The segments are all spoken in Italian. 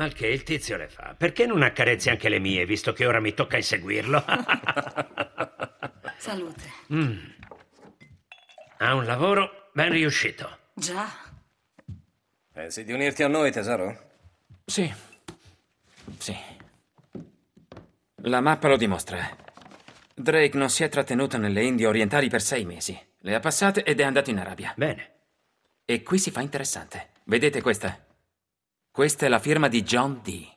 Al che il tizio le fa. Perché non accarezzi anche le mie, visto che ora mi tocca inseguirlo? Salute. ha un lavoro ben riuscito. Già. Pensi di unirti a noi, tesoro? Sì. Sì. La mappa lo dimostra. Drake non si è trattenuto nelle Indie orientali per sei mesi. Le ha passate ed è andato in Arabia. Bene. E qui si fa interessante. Vedete questa? Questa è la firma di John Dee.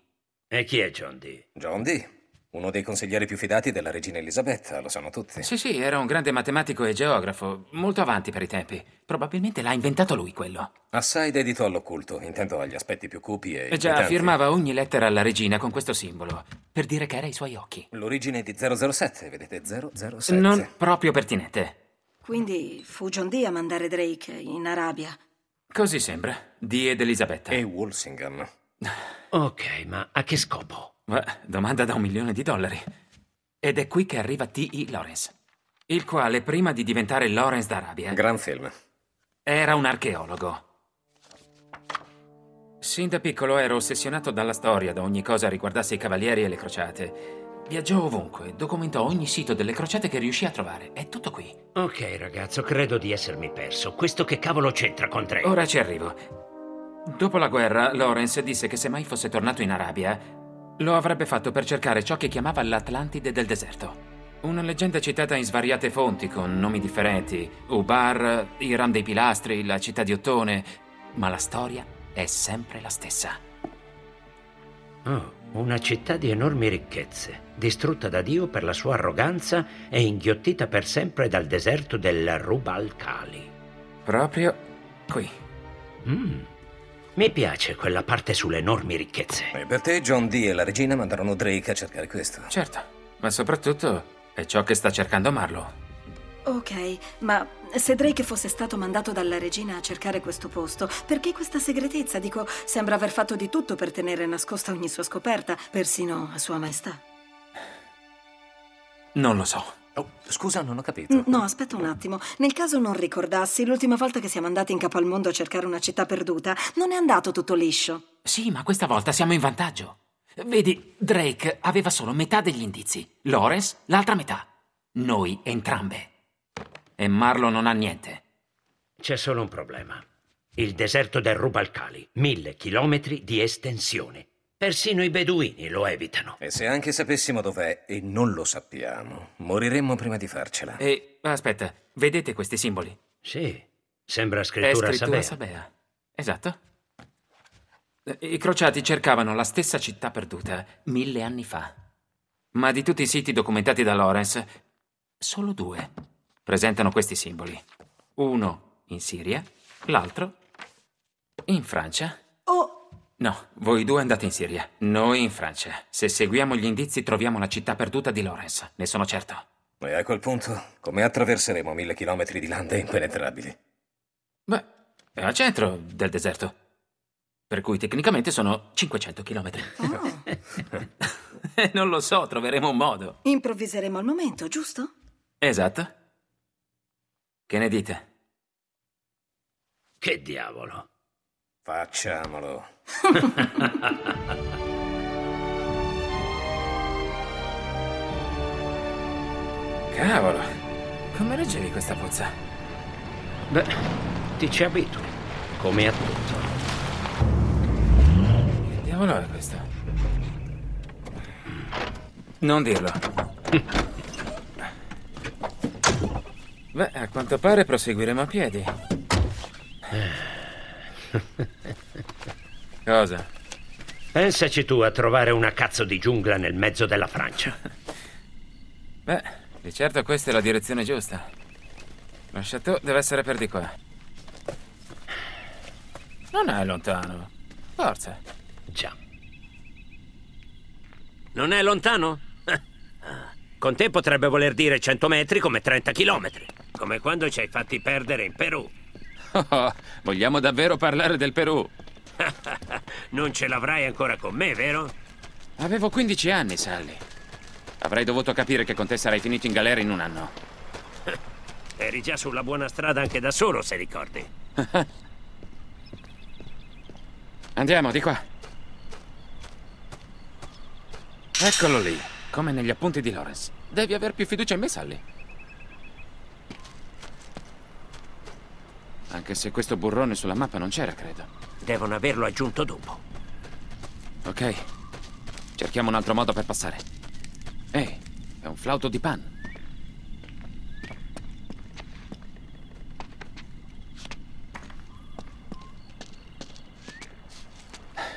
E chi è John Dee? John Dee, uno dei consiglieri più fidati della regina Elisabetta, lo sanno tutti. Sì, sì, era un grande matematico e geografo, molto avanti per i tempi. Probabilmente l'ha inventato lui quello. Assai dedito all'occulto, intendo agli aspetti più cupi e E già inquietanti. firmava ogni lettera alla regina con questo simbolo, per dire che era ai suoi occhi. L'origine di 007, vedete? 007. Non proprio pertinente. Quindi fu John Dee a mandare Drake in Arabia. Così sembra. Dee ed Elisabetta. E Walsingham. Ok, ma a che scopo? Beh, domanda da un milione di dollari. Ed è qui che arriva T.E. Lawrence, il quale, prima di diventare Lawrence d'Arabia, Gran film. era un archeologo. Sin da piccolo ero ossessionato dalla storia, da ogni cosa riguardasse i cavalieri e le crociate. Viaggiò ovunque, documentò ogni sito delle crociate che riuscì a trovare. È tutto qui. Ok, ragazzo, credo di essermi perso. Questo che cavolo c'entra con Drake? Ora ci arrivo. Dopo la guerra, Lawrence disse che se mai fosse tornato in Arabia, lo avrebbe fatto per cercare ciò che chiamava l'Atlantide del deserto. Una leggenda citata in svariate fonti con nomi differenti. Ubar, i Ram dei Pilastri, la città di Ottone. Ma la storia è sempre la stessa. Oh, una città di enormi ricchezze, distrutta da Dio per la sua arroganza e inghiottita per sempre dal deserto del Rubal Khali. Proprio qui. Mm. Mi piace quella parte sulle enormi ricchezze. E per te, John Dee e la regina mandarono Drake a cercare questo. Certo, ma soprattutto è ciò che sta cercando Marlo. Ok, ma se Drake fosse stato mandato dalla regina a cercare questo posto, perché questa segretezza? Dico, sembra aver fatto di tutto per tenere nascosta ogni sua scoperta, persino a sua maestà. Non lo so. Oh, scusa, non ho capito. Mm, No, aspetta un attimo. Nel caso non ricordassi, l'ultima volta che siamo andati in capo al mondo a cercare una città perduta, non è andato tutto liscio. Sì, ma questa volta siamo in vantaggio. Vedi, Drake aveva solo metà degli indizi, Lawrence l'altra metà. Noi entrambe. E Marlo non ha niente. C'è solo un problema. Il deserto del Rubal Khali, mille chilometri di estensione. Persino i beduini lo evitano. E se anche sapessimo dov'è, e non lo sappiamo, moriremmo prima di farcela. E aspetta, vedete questi simboli? Sì, sembra È scrittura, scrittura sabea. sabea. Esatto. I crociati cercavano la stessa città perduta mille anni fa. Ma di tutti i siti documentati da Lawrence, solo due presentano questi simboli. Uno in Siria, l'altro in Francia. Oh, No, voi due andate in Siria, noi in Francia. Se seguiamo gli indizi troviamo la città perduta di Lawrence, ne sono certo. E a quel punto, come attraverseremo mille chilometri di lande impenetrabili? Beh, è al centro del deserto. Per cui tecnicamente sono 500 chilometri. oh. non lo so, troveremo un modo. improvviseremo al momento, giusto? Esatto. Che ne dite? Che diavolo. Facciamolo. Cavolo, come reggevi questa puzza? Beh, ti ci abitui, come a tutto. Che diavolo è questo? Non dirlo. Beh, a quanto pare proseguiremo a piedi. Cosa? Pensaci tu a trovare una cazzo di giungla nel mezzo della Francia. Beh, di certo questa è la direzione giusta. Lo chateau deve essere per di qua. Non è lontano. Forza. Già. Non è lontano? Con te potrebbe voler dire 100 metri come 30 chilometri. Come quando ci hai fatti perdere in Perù. Oh, vogliamo davvero parlare del Perù? Non ce l'avrai ancora con me, vero? Avevo 15 anni, Sally. Avrei dovuto capire che con te sarei finito in galera in un anno. Eri già sulla buona strada anche da solo, se ricordi. Andiamo, di qua. Eccolo lì, come negli appunti di Lawrence. Devi aver più fiducia in me, Sally. Anche se questo burrone sulla mappa non c'era, credo. Devono averlo aggiunto dopo. Ok. Cerchiamo un altro modo per passare. Ehi, è un flauto di pan.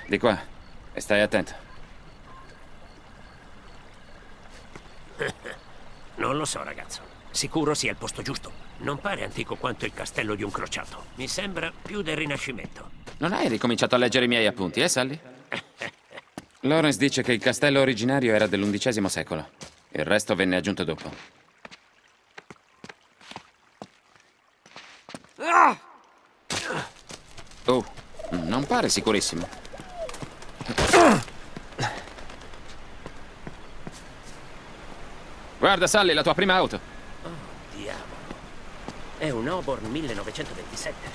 Di qua. E stai attento. Non lo so, ragazzo. Sicuro sia il posto giusto. Non pare antico quanto il castello di un crociato. Mi sembra più del Rinascimento. Non hai ricominciato a leggere i miei appunti, eh, Sally? Lawrence dice che il castello originario era dell'undicesimo secolo. Il resto venne aggiunto dopo. Oh, non pare sicurissimo. Guarda, Sally, la tua prima auto. Diavolo. È un Auburn 1927.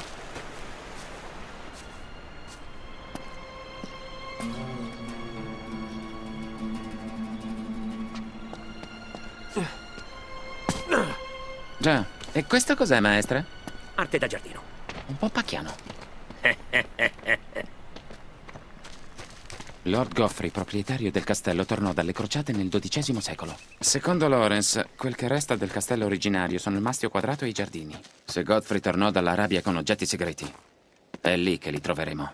Già, e questo cos'è, maestra? Arte da giardino. Un po' pacchiano. Lord Goffrey, proprietario del castello, tornò dalle crociate nel XII secolo. Secondo Lawrence, quel che resta del castello originario sono il mastio quadrato e i giardini. Se Godfrey tornò dall'Arabia con oggetti segreti, è lì che li troveremo.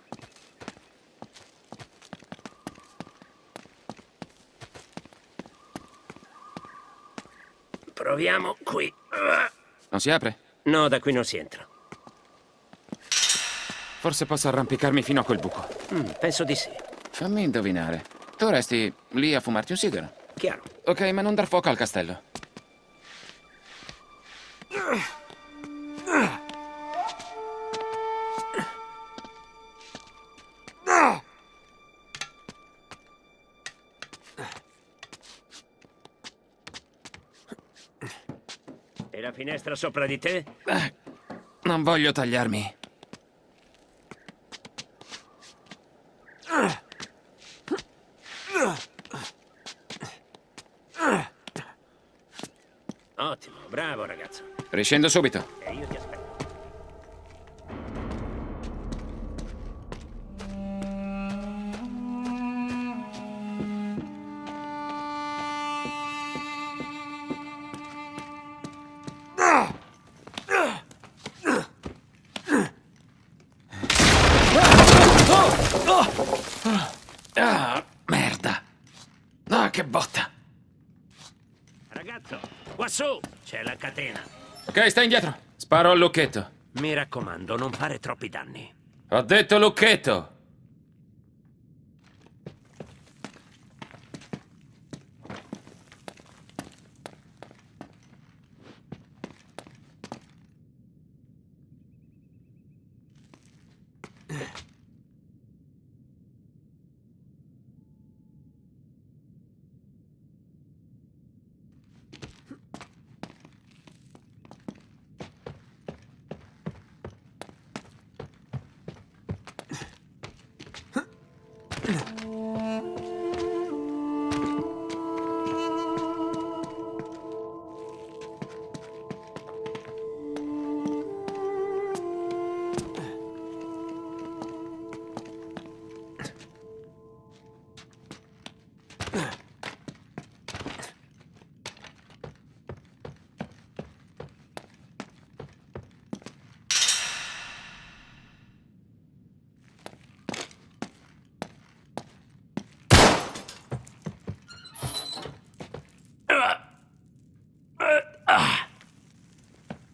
Proviamo qui. Non si apre? No, da qui non si entra. Forse posso arrampicarmi fino a quel buco. Mm, penso di sì. Fammi indovinare. Tu resti lì a fumarti un sigaro. Chiaro. Ok, ma non dar fuoco al castello. E la finestra sopra di te? Non voglio tagliarmi. Ottimo, bravo ragazzo. Riscendo subito. Io ti aspetto. Ah, che botta. Ragazzo, qua su c'è la catena. Ok, stai indietro. Sparo al lucchetto. Mi raccomando, non fare troppi danni. Ho detto lucchetto.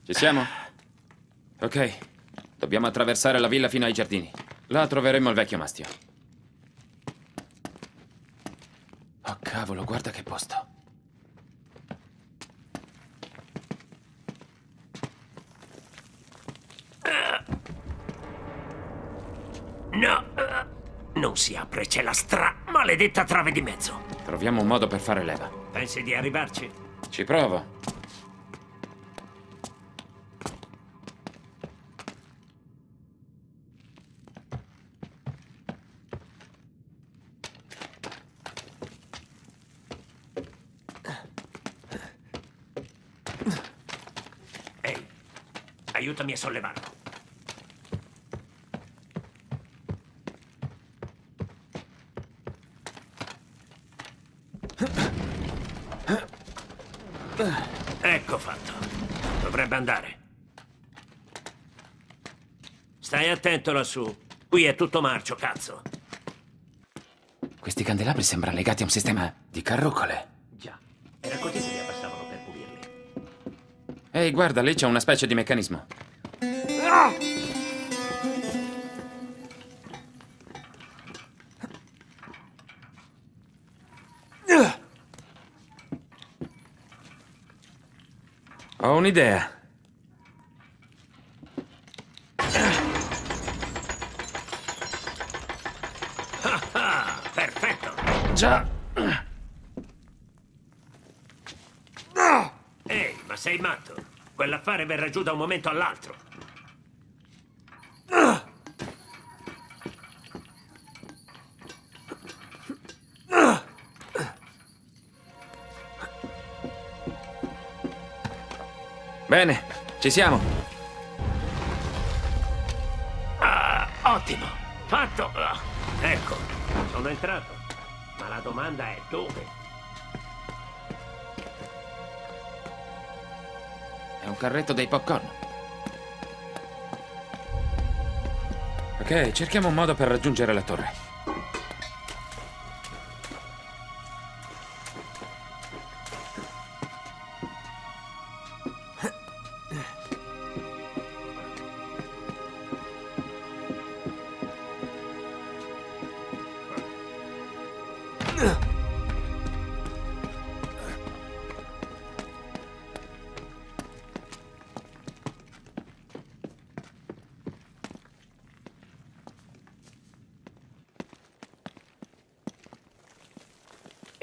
Ci siamo? Ok. Dobbiamo attraversare la villa fino ai giardini. Là troveremo il vecchio mastio. maledetta trave di mezzo. Troviamo un modo per fare leva. Pensi di arrivarci? Ci provo. Ehi, aiutami a sollevarlo. Andare. Stai attento lassù. Qui è tutto marcio, cazzo. Questi candelabri sembrano legati a un sistema di carrucole. Già. Era così che li abbassavano per pulirli. Ehi, guarda, lì c'è una specie di meccanismo. Ho un'idea. Ah, Già. Ehi, ma sei matto? Quell'affare verrà giù da un momento all'altro. Bene, ci siamo. Ah, ottimo. Fatto. Ah, ecco, sono entrato. Domanda è dove? È un carretto dei popcorn. Ok, cerchiamo un modo per raggiungere la torre.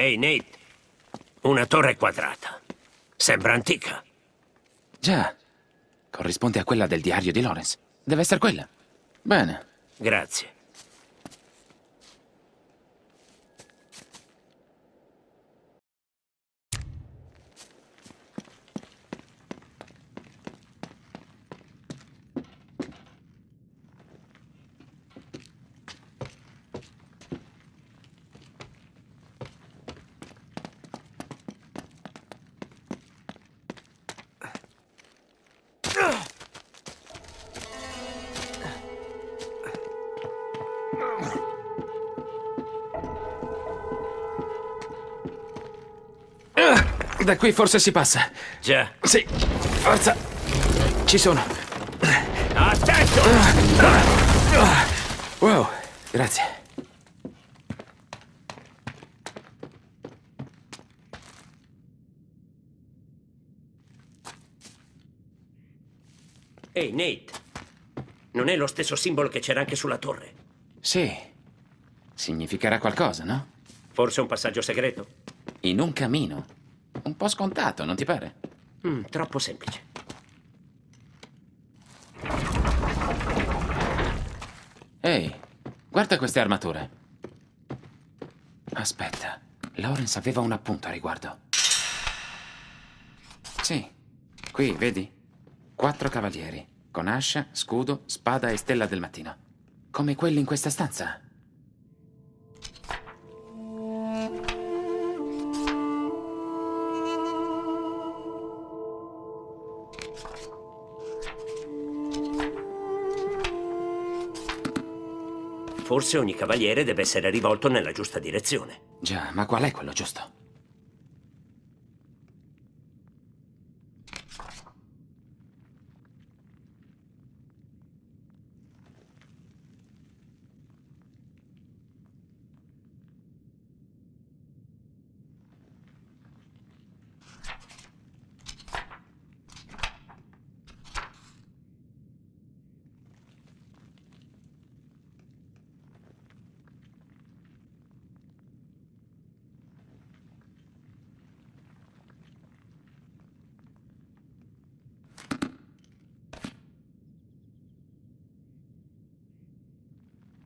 Ehi, Nate. Una torre quadrata. Sembra antica. Già, corrisponde a quella del diario di Lawrence. Deve essere quella. Bene. Grazie. Da qui forse si passa. Già. Sì, forza. Ci sono. Attento! Wow, grazie. Ehi, Nate. Non è lo stesso simbolo che c'era anche sulla torre. Sì. Significherà qualcosa, no? Forse un passaggio segreto? In un camino. Un po' scontato, non ti pare? Mm, troppo semplice. Ehi, guarda queste armature. Aspetta, Lawrence aveva un appunto a riguardo. Sì, qui, vedi? Quattro cavalieri, con ascia, scudo, spada e stella del mattino. Come quelli in questa stanza. Forse ogni cavaliere deve essere rivolto nella giusta direzione. Già, ma qual è quello giusto?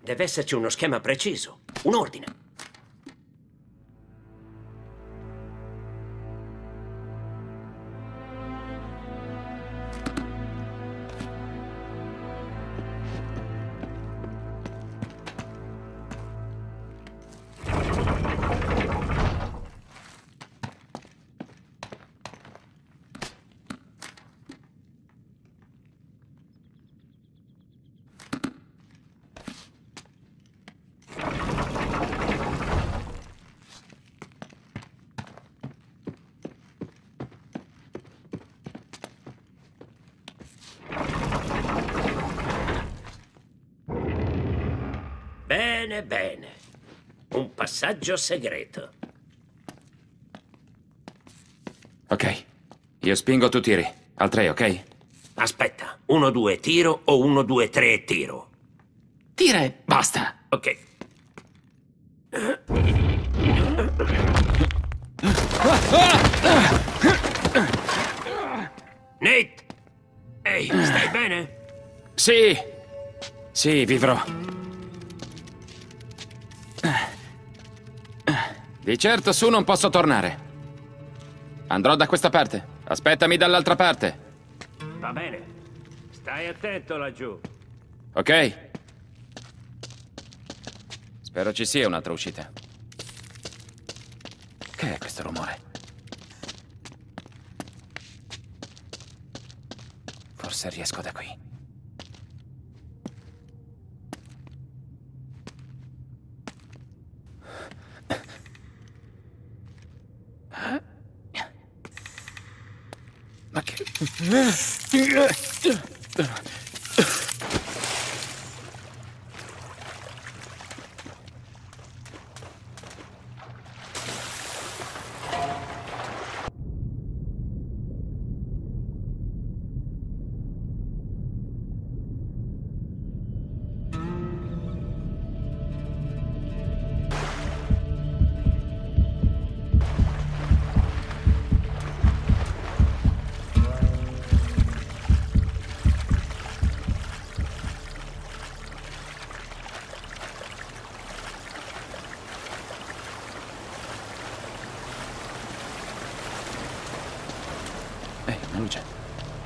Deve esserci uno schema preciso, un ordine. Un passaggio segreto. Ok. Io spingo, tu tiri. Al 3, ok? Aspetta, 1, 2, tiro o 1, 2, 3, tiro? Tira e basta. Ok. Nate! Ehi, stai bene? Sì. Sì, vivrò. Di certo su non posso tornare. Andrò da questa parte. Aspettami dall'altra parte. Va bene. Stai attento laggiù. Ok? Spero ci sia un'altra uscita. Che è questo rumore? Forse riesco da qui. よし!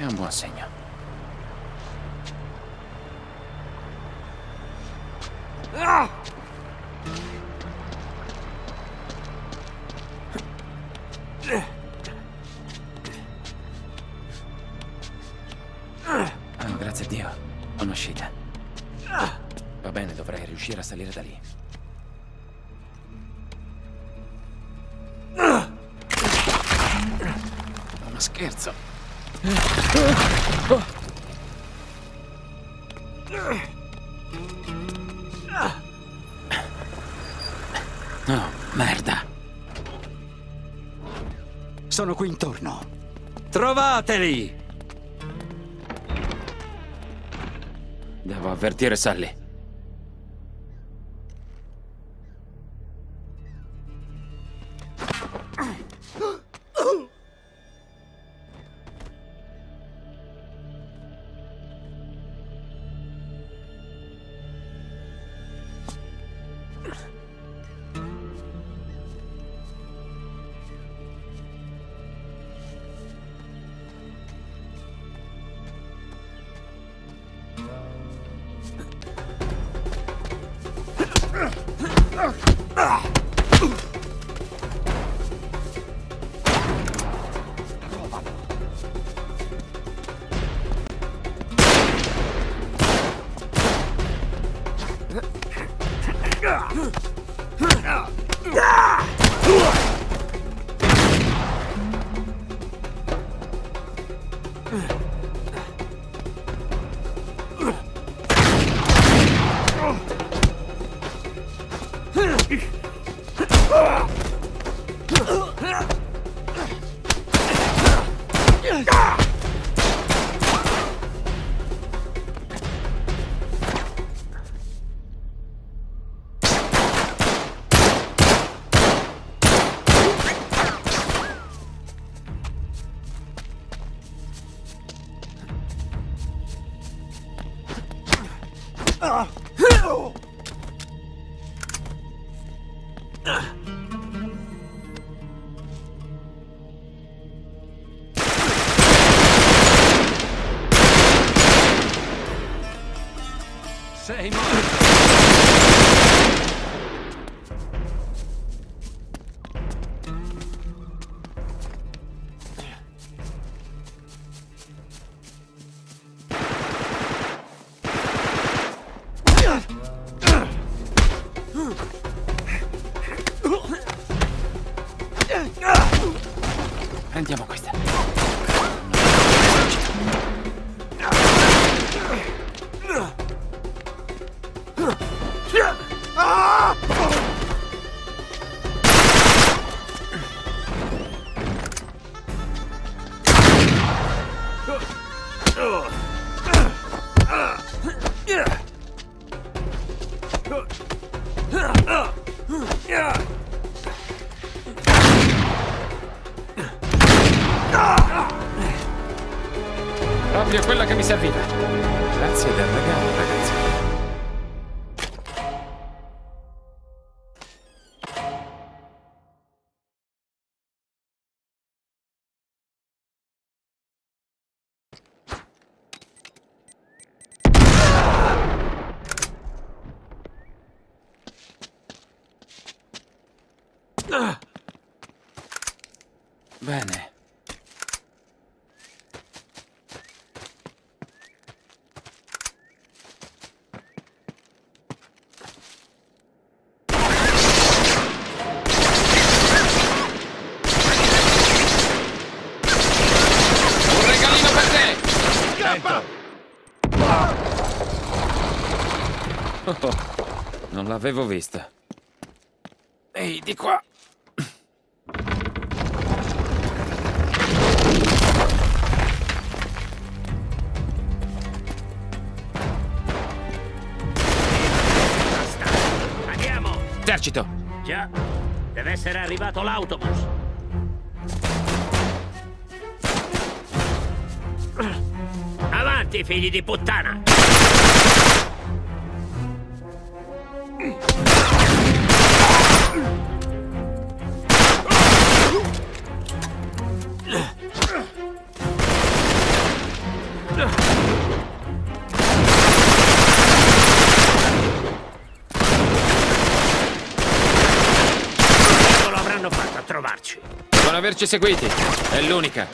Un buon segno. Oh, grazie a Dio. Ho un'uscita. Va bene, dovrei riuscire a salire da lì. Ma scherzo. No, merda. Sono qui intorno. Trovateli! Devo avvertire Sally. Ugh. Sei morto. Che mi serviva. Grazie del Oh, non l'avevo vista. Ehi, di qua. Andiamo! Esercito! Già, deve essere arrivato l'autobus. Avanti, figli di puttana! Averci seguiti. È l'unica.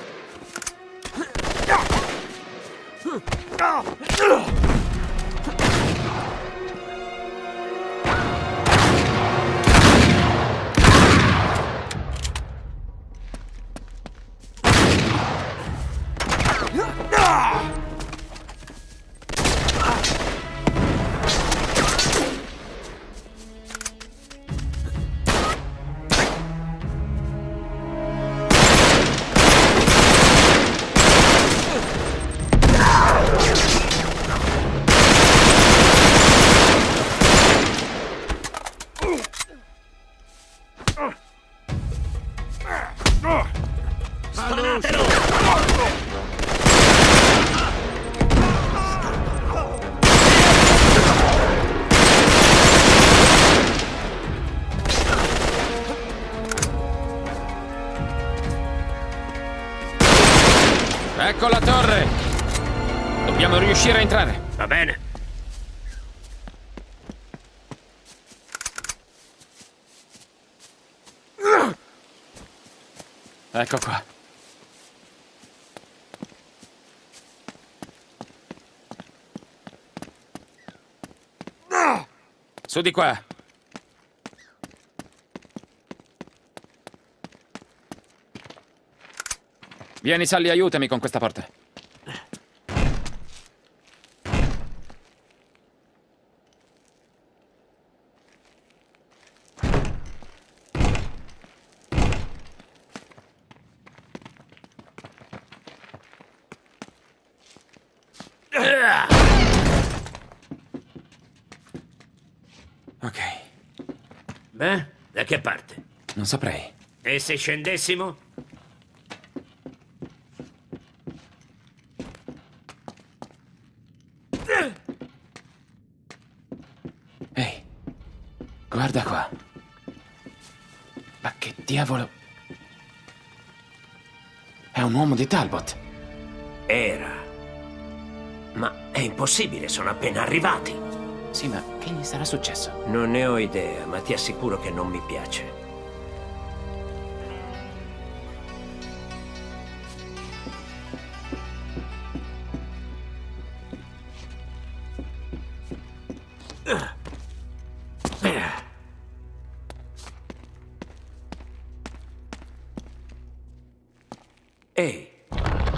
Riuscire a entrare. Va bene. Ecco qua. Su di qua. Vieni, Sally, aiutami con questa porta. Ok, Beh, da che parte? non saprei. E se scendessimo? Ehi, guarda qua. Ma che diavolo? È un uomo di Talbot. Era. Ma è impossibile, sono appena arrivati. Sì, ma che gli sarà successo? Non ne ho idea, ma ti assicuro che non mi piace.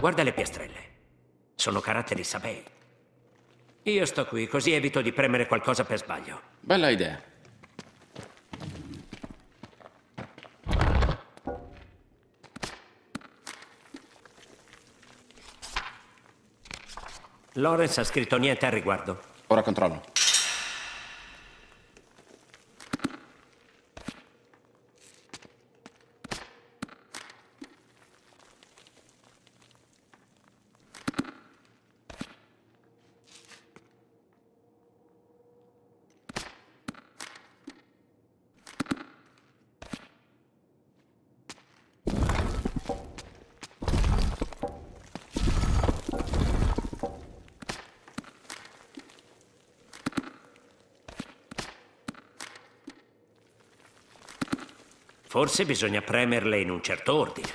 Guarda le piastrelle. Sono caratteri sapei. Io sto qui, così evito di premere qualcosa per sbaglio. Bella idea. Lawrence ha scritto niente al riguardo. Ora controllo. Forse bisogna premerle in un certo ordine.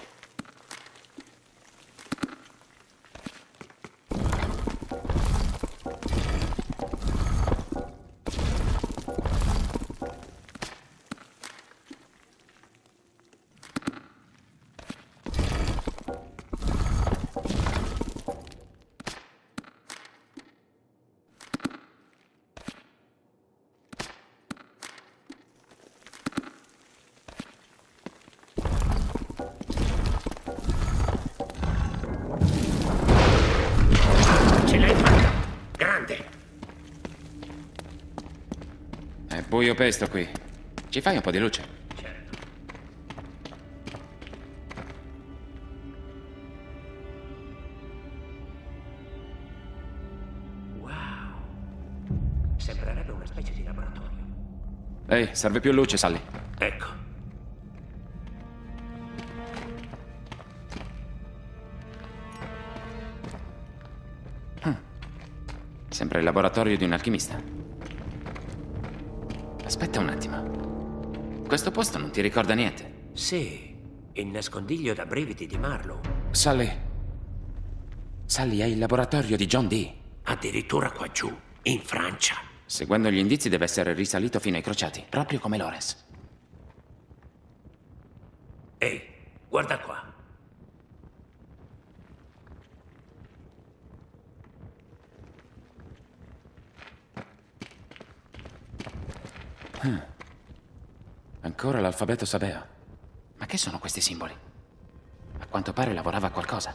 Buio pesto qui. Ci fai un po' di luce? Certo. Wow! Sembrerebbe una specie di laboratorio. Ehi, serve più luce, Sally. Ecco. Sembra il laboratorio di un alchimista. Questo posto non ti ricorda niente. Sì, il nascondiglio da brividi di Marlowe. Sally. Sally è il laboratorio di John Dee. Addirittura qua giù, in Francia. Seguendo gli indizi deve essere risalito fino ai crociati, proprio come Lawrence. Ehi, guarda qua. Ancora l'alfabeto Sabea. Ma che sono questi simboli? A quanto pare lavorava a qualcosa.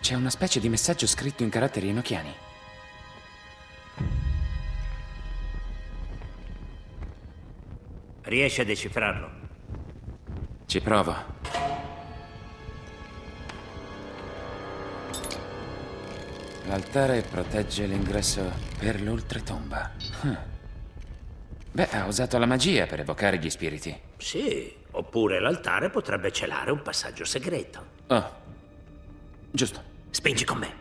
C'è una specie di messaggio scritto in caratteri enochiani. Riesci a decifrarlo? Ci provo. L'altare protegge l'ingresso per l'oltretomba. Hm. Beh, ha usato la magia per evocare gli spiriti. Sì, oppure l'altare potrebbe celare un passaggio segreto. Oh, giusto. Spingi con me.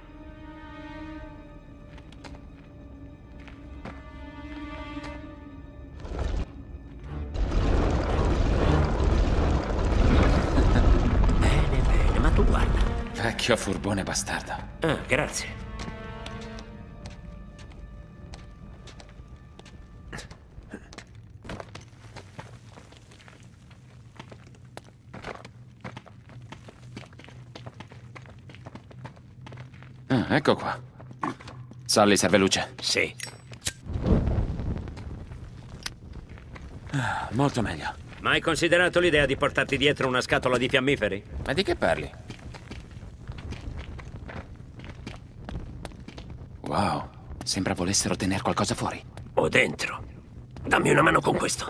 Bene, bene, ma tu guarda. Vecchio furbone bastardo. Ah, grazie. Ecco qua. Sally serve luce. Sì. Molto meglio. Mai considerato l'idea di portarti dietro una scatola di fiammiferi? Ma di che parli? Wow, sembra volessero tenere qualcosa fuori. O dentro? Dammi una mano con questo.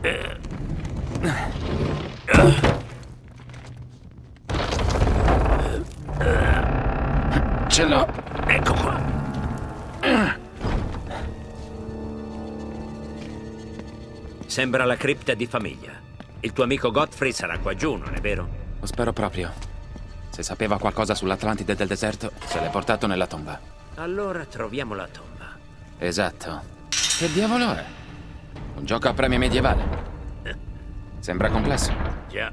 Ce l'ho. Ecco qua. Sembra la cripta di famiglia. Il tuo amico Godfrey sarà qua giù, non è vero? Lo spero proprio. Se sapeva qualcosa sull'Atlantide del deserto, se l'è portato nella tomba. Allora troviamo la tomba. Esatto. Che diavolo è? Un gioco a premi medievale. Sembra complesso. Già.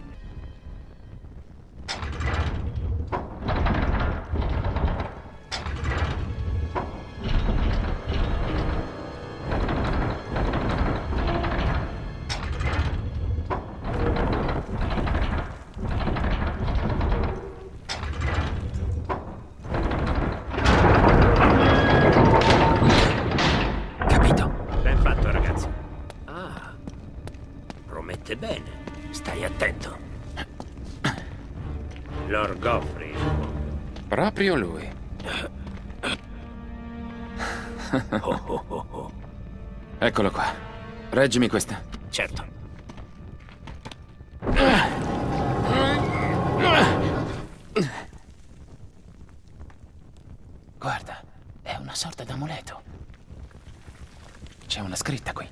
Oh, oh, oh. Eccolo qua. Reggimi questa. Certo. Guarda, è una sorta d'amuleto. C'è una scritta qui.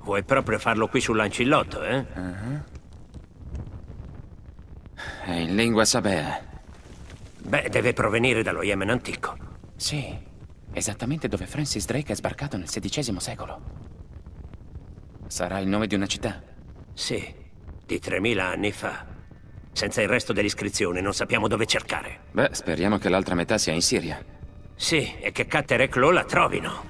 Vuoi proprio farlo qui sull'ancillotto, eh? È in lingua sabea. Beh, deve provenire dallo Yemen antico. Sì, Esattamente dove Francis Drake è sbarcato nel XVI secolo. Sarà il nome di una città? Sì, di 3000 anni fa. Senza il resto dell'iscrizione non sappiamo dove cercare. Beh, speriamo che l'altra metà sia in Siria. Sì, e che Catter e Clo la trovino.